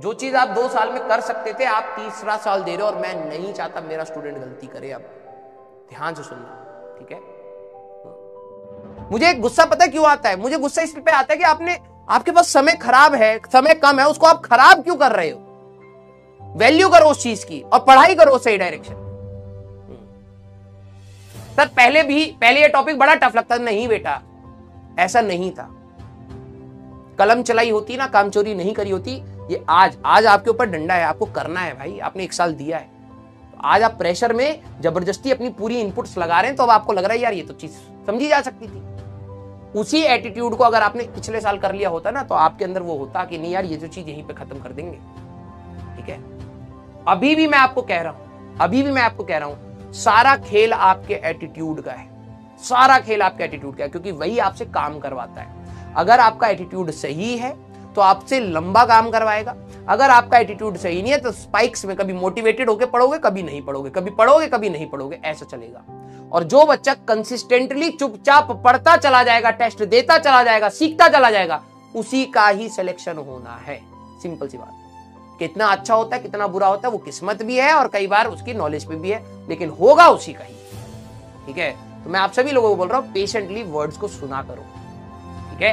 जो चीज़ आप दो साल में कर सकते थे, आप तीसरा साल दे रहे हो और मैं नहीं चाहता मेरा स्टूडेंट गलती करे अब। ध्यान से सुनना, ठीक है? मुझे गुस्सा पता क्यों आता है? मुझे गुस्सा इस पे आता है कि आपने, आपके पास समय खराब है, समय कम है, उसको आप खराब क्यों कर रहे हो? वैल्यू करो उस चीज़ की और पढ़ाई करो सही डायरेक्शन सर, पहले भी, पहले ये टॉपिक बड़ा टफ लगता नहीं बेटा, ऐसा नहीं था। कलम चलाई होती ना, काम चोरी नहीं करी होती। ये आज आज आपके ऊपर डंडा है, आपको करना है भाई, आपने एक साल दिया है। तो आज आप प्रेशर में ज़बरदस्ती अपनी पूरी इनपुट्स लगा रहे हैं तो अब आपको लग रहा है, यार, ये तो चीज़ समझी जा सकती थी। उसी एटीट्यूड को अगर आपने पिछले साल कर लिया होता ना तो आपके अंदर वो होता कि नहीं यार, ये जो चीज़ यहीं पे खत्म कर देंगे। ठीक है? अभी भी मैं आपको कह रहा हूँ, अभी भी मैं आपको कह रहा हूँ, सारा खेल आपके एटीट्यूड का है। सारा खेल आपके एटीट्यूड का है, क्योंकि वही आपसे काम करवाता है। अगर आपका एटीट्यूड सही है तो आपसे लंबा काम करवाएगा। अगर आपका एटीट्यूड सही नहीं है तो स्पाइक्स में कभी मोटिवेटेड होकर पढ़ोगे कभी नहीं पढ़ोगे कभी पढ़ोगे कभी नहीं पढ़ोगे ऐसा चलेगा। और जो बच्चा कंसिस्टेंटली चुपचाप पढ़ता चला जाएगा टेस्ट देता चला जाएगा, सीखता चला जाएगा, उसी का ही सिलेक्शन होना है। सिंपल सी बात। कितना अच्छा होता है, कितना बुरा होता है, वो किस्मत भी है और कई बार उसकी नॉलेज पे भी है, लेकिन होगा उसी का ही। ठीक है? तो मैं आप सभी लोगों को बोल रहा हूँ पेशेंटली वर्ड्स को सुना करो। ठीक है?